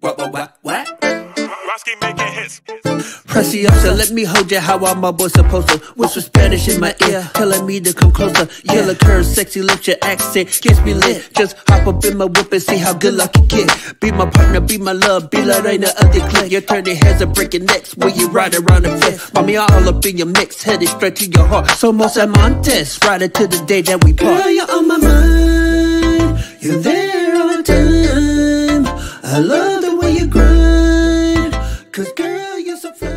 What, what, what, what? Roski making hits. Preciosa, let me hold ya. how I'm always supposed to. Whisper Spanish in my ear, telling me to come closer. Yellow curves, sexy lips, your accent gets me lit. Just hop up in my whip and see how good luck can get. Be my partner, be my love, be like ain't of the click. You turn heads and breaking necks when you ride around the fifth. Mommy, I'm all up in your mix, headed straight to your heart. Somos amantes, ride it to the day that we part. Girl, you're on my mind, you're there all the time. I love Cause girl, you're so fly.